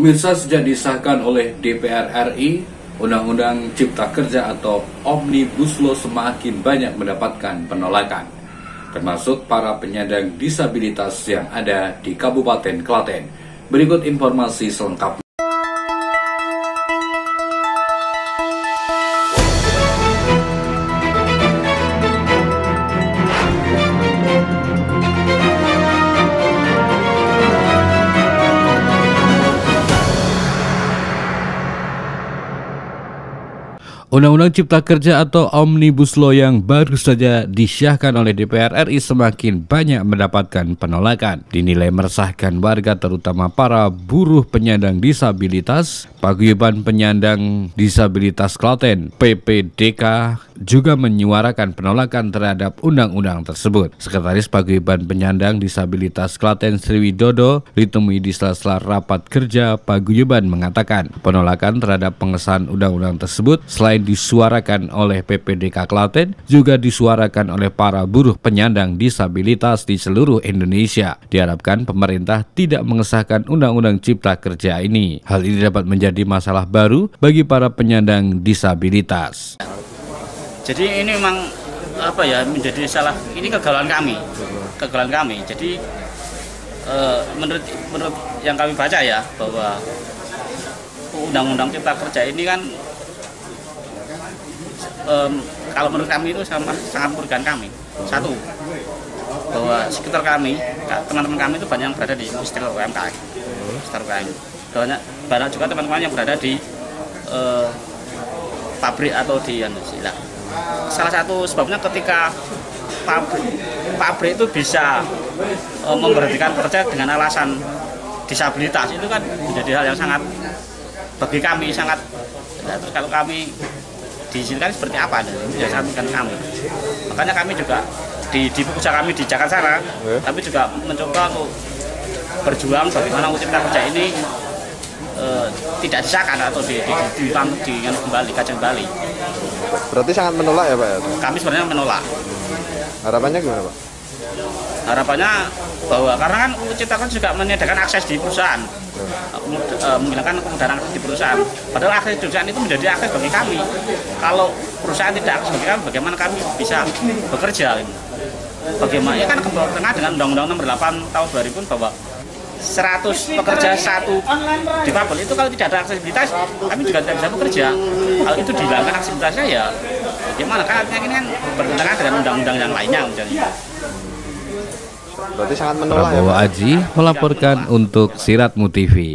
Pemirsa sejak disahkan oleh DPR RI, Undang-Undang Cipta Kerja atau Omnibus Law semakin banyak mendapatkan penolakan, termasuk para penyandang disabilitas yang ada di Kabupaten Klaten. Berikut informasi selengkapnya. Undang-Undang Cipta Kerja atau Omnibus Law yang baru saja disahkan oleh DPR RI semakin banyak mendapatkan penolakan. Dinilai meresahkan warga terutama para buruh penyandang disabilitas. Paguyuban Penyandang Disabilitas Klaten PPDK juga menyuarakan penolakan terhadap undang-undang tersebut. Sekretaris Paguyuban Penyandang Disabilitas Klaten Sriwidodo ditemui di sela-sela rapat kerja Paguyuban mengatakan penolakan terhadap pengesahan undang-undang tersebut selain disuarakan oleh PPDK Klaten juga disuarakan oleh para buruh penyandang disabilitas di seluruh Indonesia. Diharapkan pemerintah tidak mengesahkan undang-undang cipta kerja ini. Hal ini dapat menjadi masalah baru bagi para penyandang disabilitas. Jadi ini memang apa ya menjadi salah ini kegalauan kami, kegalauan kami. Jadi e, menurut menurut yang kami baca ya bahwa undang-undang cipta kerja ini kan e, kalau menurut kami itu sama sangat merugikan kami. Satu bahwa sekitar kami teman-teman kami itu banyak yang berada di industri UMKM, industri UMKM. Banyak banyak juga teman-teman yang berada di e, pabrik atau di anu, salah satu sebabnya ketika pabrik, pabrik itu bisa e, memberhentikan pekerja dengan alasan disabilitas itu kan menjadi hal yang sangat bagi kami sangat ya, terus kalau kami diizinkan seperti apa ya sangat kami makanya kami juga di, di pekerja kami di Jakarta sana yeah. tapi juga mencoba untuk berjuang bagaimana cipta kerja ini uh, tidak disahkan atau di, di, di, di, di, di kembali kajian kembali Berarti sangat menolak ya Pak ya? Kami sebenarnya menolak. Harapannya gimana Pak? Harapannya bahwa karena kan Cipta Kerja juga menyediakan akses di perusahaan, hmm. menggunakan kemudahan akses di perusahaan. Padahal akses di perusahaan itu menjadi akses bagi kami. Kalau perusahaan tidak akses bagi kami, bagaimana kami bisa bekerja? Bagaimana? Ya kan tengah dengan Undang-Undang Nomor 8 Tahun 2000 bahwa 100 pekerja satu difabel itu kalau tidak ada aksesibilitas kami juga tidak bisa bekerja kalau itu dihilangkan aksesibilitasnya ya gimana kan ini kan bertentangan dengan undang-undang yang lainnya misalnya berarti sangat menolak Prabowo ya, Aji melaporkan untuk Siratmu TV